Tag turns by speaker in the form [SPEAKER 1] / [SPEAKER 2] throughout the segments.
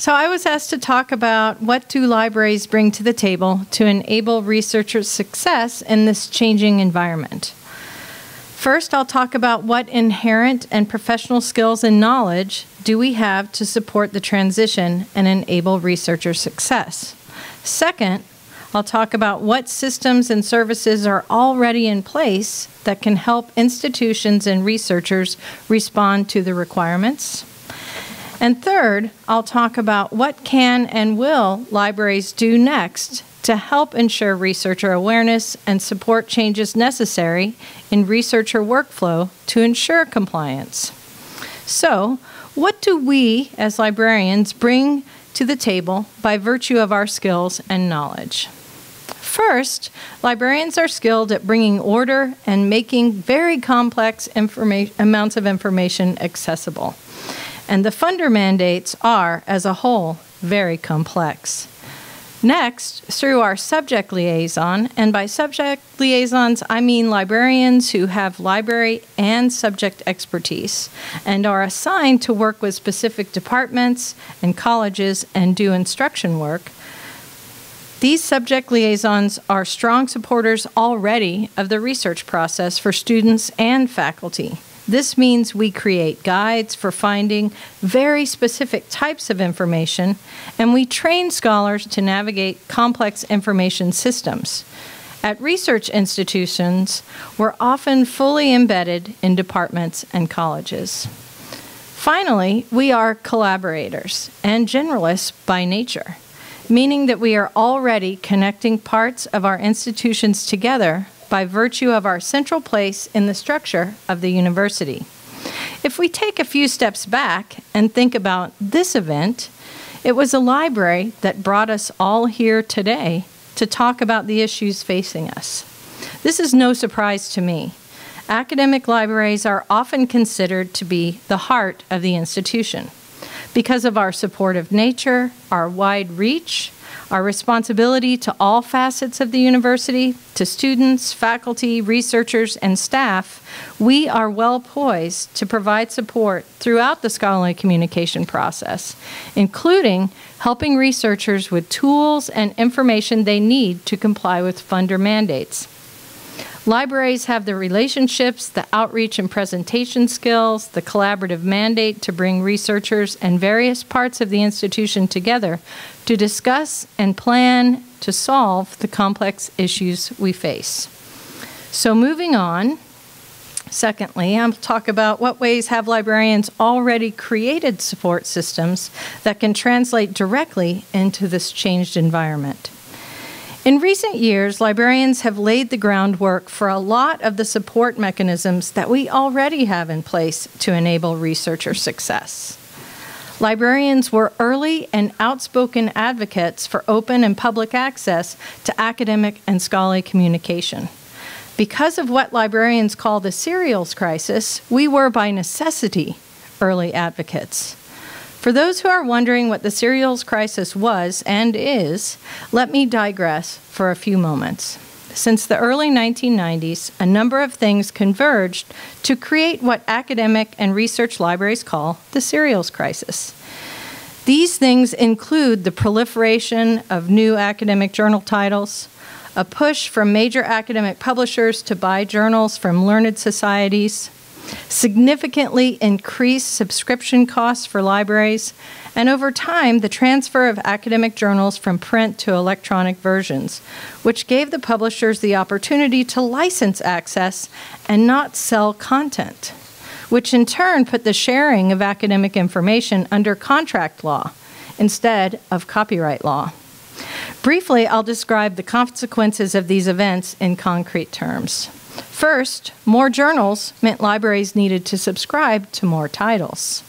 [SPEAKER 1] So I was asked to talk about what do libraries bring to the table to enable researchers' success in this changing environment. First, I'll talk about what inherent and professional skills and knowledge do we have to support the transition and enable researcher success. Second, I'll talk about what systems and services are already in place that can help institutions and researchers respond to the requirements. And third, I'll talk about what can and will libraries do next to help ensure researcher awareness and support changes necessary in researcher workflow to ensure compliance. So, what do we as librarians bring to the table by virtue of our skills and knowledge? First, librarians are skilled at bringing order and making very complex amounts of information accessible and the funder mandates are, as a whole, very complex. Next, through our subject liaison, and by subject liaisons, I mean librarians who have library and subject expertise and are assigned to work with specific departments and colleges and do instruction work. These subject liaisons are strong supporters already of the research process for students and faculty. This means we create guides for finding very specific types of information, and we train scholars to navigate complex information systems. At research institutions, we're often fully embedded in departments and colleges. Finally, we are collaborators and generalists by nature, meaning that we are already connecting parts of our institutions together by virtue of our central place in the structure of the university. If we take a few steps back and think about this event, it was a library that brought us all here today to talk about the issues facing us. This is no surprise to me. Academic libraries are often considered to be the heart of the institution because of our supportive nature, our wide reach, our responsibility to all facets of the university, to students, faculty, researchers, and staff, we are well poised to provide support throughout the scholarly communication process, including helping researchers with tools and information they need to comply with funder mandates. Libraries have the relationships, the outreach and presentation skills, the collaborative mandate to bring researchers and various parts of the institution together to discuss and plan to solve the complex issues we face. So, moving on, secondly, I'll talk about what ways have librarians already created support systems that can translate directly into this changed environment. In recent years, librarians have laid the groundwork for a lot of the support mechanisms that we already have in place to enable researcher success. Librarians were early and outspoken advocates for open and public access to academic and scholarly communication. Because of what librarians call the serials crisis, we were by necessity early advocates. For those who are wondering what the serials crisis was and is, let me digress for a few moments. Since the early 1990s, a number of things converged to create what academic and research libraries call the serials crisis. These things include the proliferation of new academic journal titles, a push from major academic publishers to buy journals from learned societies, significantly increased subscription costs for libraries, and over time, the transfer of academic journals from print to electronic versions, which gave the publishers the opportunity to license access and not sell content, which in turn put the sharing of academic information under contract law instead of copyright law. Briefly, I'll describe the consequences of these events in concrete terms. First, more journals meant libraries needed to subscribe to more titles.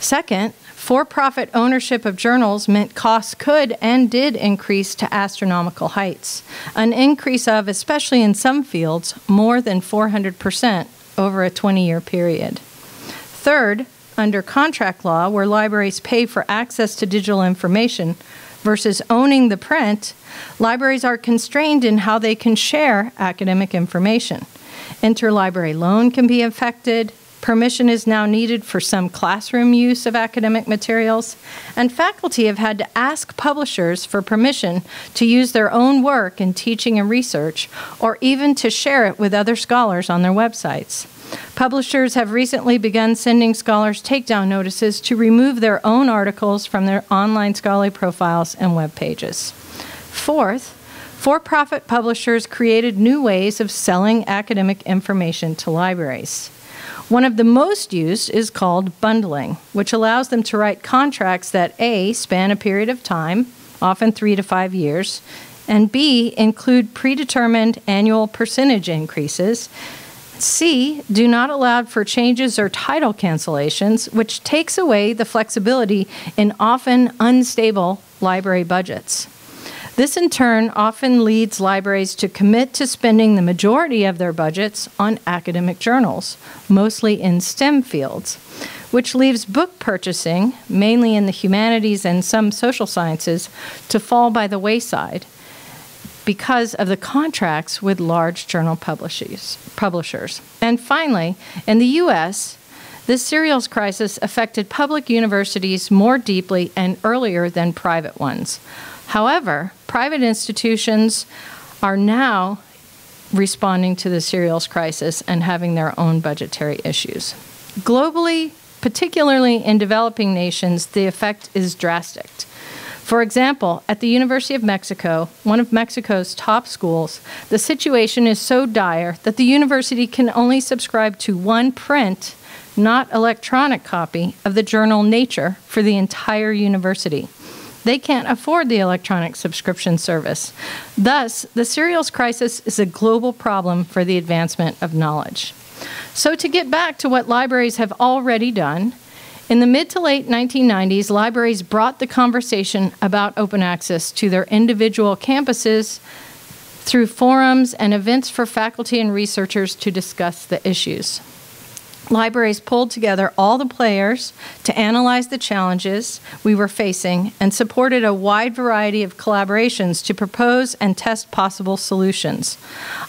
[SPEAKER 1] Second, for profit ownership of journals meant costs could and did increase to astronomical heights, an increase of, especially in some fields, more than 400% over a 20 year period. Third, under contract law, where libraries pay for access to digital information, versus owning the print, libraries are constrained in how they can share academic information. Interlibrary loan can be affected, Permission is now needed for some classroom use of academic materials, and faculty have had to ask publishers for permission to use their own work in teaching and research, or even to share it with other scholars on their websites. Publishers have recently begun sending scholars takedown notices to remove their own articles from their online scholarly profiles and web pages. Fourth, for profit publishers created new ways of selling academic information to libraries. One of the most used is called bundling, which allows them to write contracts that A, span a period of time, often three to five years, and B, include predetermined annual percentage increases. C, do not allow for changes or title cancellations, which takes away the flexibility in often unstable library budgets. This, in turn, often leads libraries to commit to spending the majority of their budgets on academic journals, mostly in STEM fields, which leaves book purchasing, mainly in the humanities and some social sciences, to fall by the wayside because of the contracts with large journal publishers. And finally, in the U.S., this serials crisis affected public universities more deeply and earlier than private ones. However, private institutions are now responding to the serials crisis and having their own budgetary issues. Globally, particularly in developing nations, the effect is drastic. For example, at the University of Mexico, one of Mexico's top schools, the situation is so dire that the university can only subscribe to one print, not electronic copy, of the journal Nature for the entire university. They can't afford the electronic subscription service. Thus, the serials crisis is a global problem for the advancement of knowledge. So, to get back to what libraries have already done, in the mid to late 1990s, libraries brought the conversation about open access to their individual campuses through forums and events for faculty and researchers to discuss the issues. Libraries pulled together all the players to analyze the challenges we were facing and supported a wide variety of collaborations to propose and test possible solutions.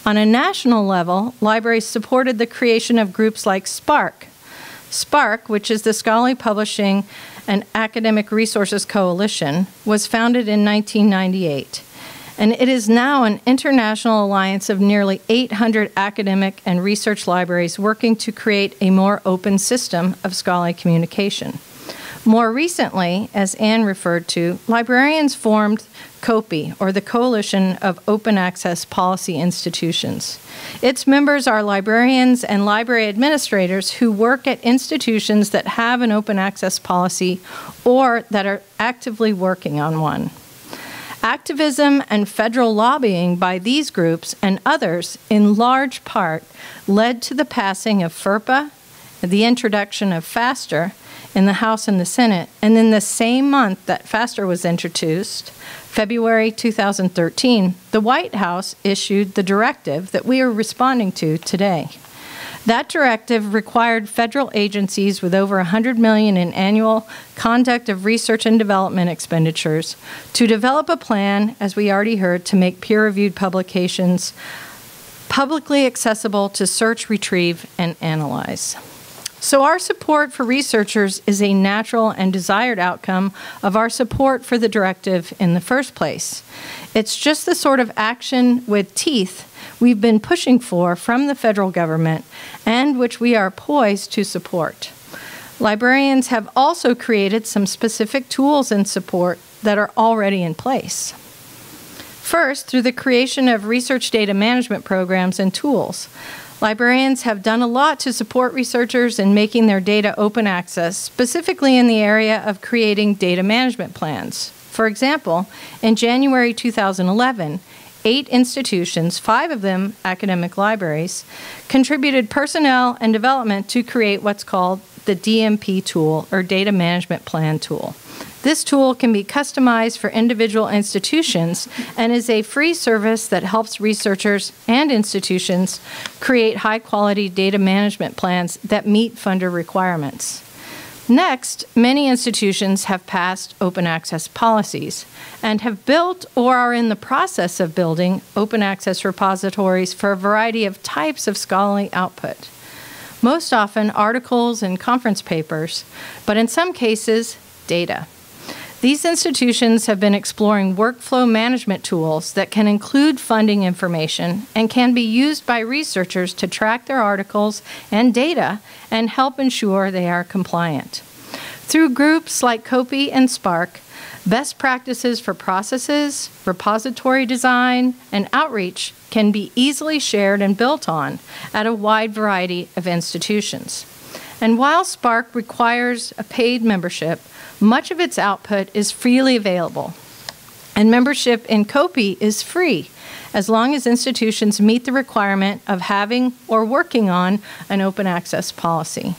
[SPEAKER 1] On a national level, libraries supported the creation of groups like SPARC. SPARC, which is the Scholarly Publishing and Academic Resources Coalition, was founded in 1998 and it is now an international alliance of nearly 800 academic and research libraries working to create a more open system of scholarly communication. More recently, as Anne referred to, librarians formed COAPI, or the Coalition of Open Access Policy Institutions. Its members are librarians and library administrators who work at institutions that have an open access policy or that are actively working on one. Activism and federal lobbying by these groups and others, in large part, led to the passing of FRPAA, the introduction of FASTR in the House and the Senate, and in the same month that FASTR was introduced, February 2013, the White House issued the directive that we are responding to today. That directive required federal agencies with over 100 million in annual conduct of research and development expenditures to develop a plan, as we already heard, to make peer-reviewed publications publicly accessible to search, retrieve, and analyze. So, our support for researchers is a natural and desired outcome of our support for the directive in the first place. It's just the sort of action with teeth we've been pushing for from the federal government and which we are poised to support. Librarians have also created some specific tools and support that are already in place. First, through the creation of research data management programs and tools. Librarians have done a lot to support researchers in making their data open access, specifically in the area of creating data management plans. For example, in January 2011, eight institutions, five of them academic libraries, contributed personnel and development to create what's called the DMP tool or Data Management Plan tool. This tool can be customized for individual institutions and is a free service that helps researchers and institutions create high quality data management plans that meet funder requirements. Next, many institutions have passed open access policies and have built or are in the process of building open access repositories for a variety of types of scholarly output. most often articles and conference papers, but in some cases, data. These institutions have been exploring workflow management tools that can include funding information and can be used by researchers to track their articles and data and help ensure they are compliant. Through groups like COAPI and SPARC, best practices for processes, repository design, and outreach can be easily shared and built on at a wide variety of institutions. And while SPARC requires a paid membership, much of its output is freely available. And membership in COAPI is free as long as institutions meet the requirement of having or working on an open access policy.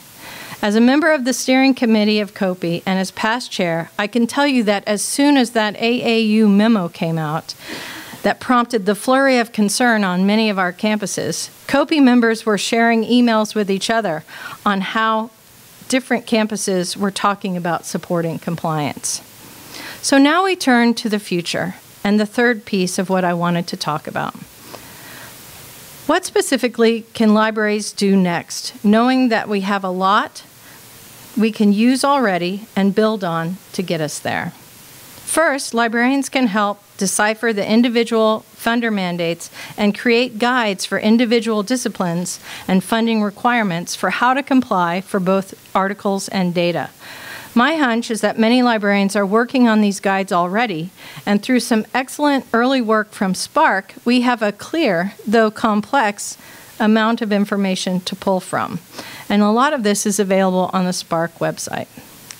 [SPEAKER 1] As a member of the steering committee of COAPI and as past chair, I can tell you that as soon as that AAU memo came out, that prompted the flurry of concern on many of our campuses. COAPI members were sharing emails with each other on how different campuses were talking about supporting compliance. So now we turn to the future and the third piece of what I wanted to talk about. What specifically can libraries do next, knowing that we have a lot we can use already and build on to get us there? First, librarians can help decipher the individual funder mandates and create guides for individual disciplines and funding requirements for how to comply for both articles and data. My hunch is that many librarians are working on these guides already, and through some excellent early work from SPARC, we have a clear, though complex, amount of information to pull from. And a lot of this is available on the SPARC website.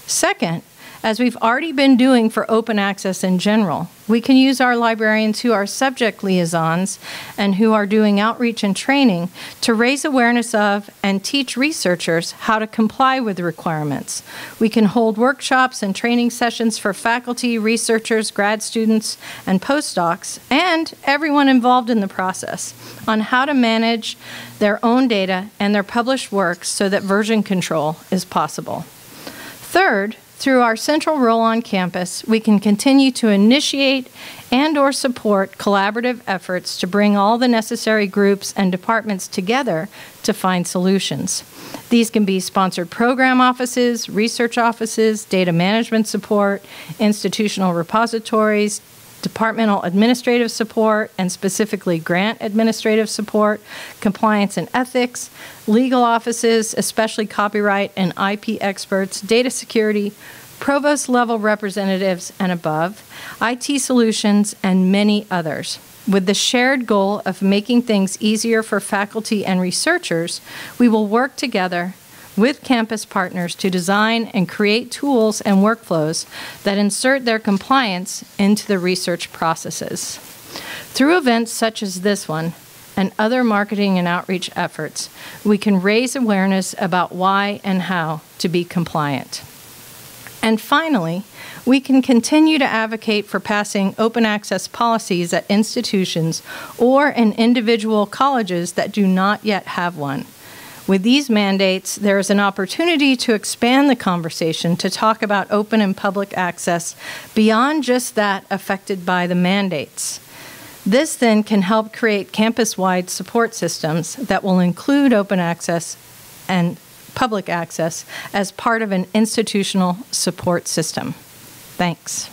[SPEAKER 1] Second, as we've already been doing for open access in general, we can use our librarians who are subject liaisons and who are doing outreach and training to raise awareness of and teach researchers how to comply with the requirements. We can hold workshops and training sessions for faculty, researchers, grad students, and postdocs, and everyone involved in the process on how to manage their own data and their published works so that version control is possible. Third, through our central role on campus, we can continue to initiate and or support collaborative efforts to bring all the necessary groups and departments together to find solutions. These can be sponsored program offices, research offices, data management support, institutional repositories, departmental administrative support, and specifically grant administrative support, compliance and ethics, legal offices, especially copyright and IP experts, data security, provost level representatives and above, IT solutions, and many others. With the shared goal of making things easier for faculty and researchers, we will work together with campus partners to design and create tools and workflows that insert their compliance into the research processes. Through events such as this one and other marketing and outreach efforts, we can raise awareness about why and how to be compliant. And finally, we can continue to advocate for passing open access policies at institutions or in individual colleges that do not yet have one. With these mandates, there is an opportunity to expand the conversation to talk about open and public access beyond just that affected by the mandates. This then can help create campus wide support systems that will include open access and public access as part of an institutional support system. Thanks.